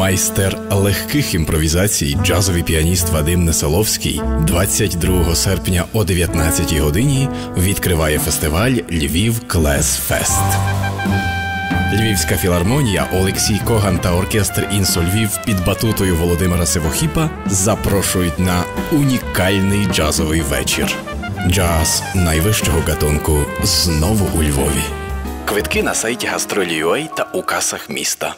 Майстер легких імпровізацій, джазовий піаніст Вадим Неселовський 22 серпня о 19 годині відкриває фестиваль Львів Клез Фест. Львівська філармонія Олексій Коган та оркестр Інсо Львів під батутою Володимира Сивохіпа запрошують на унікальний джазовий вечір. Джаз найвищого гатунку знову у Львові. Квитки на сайті Гастролі.ua та у касах міста.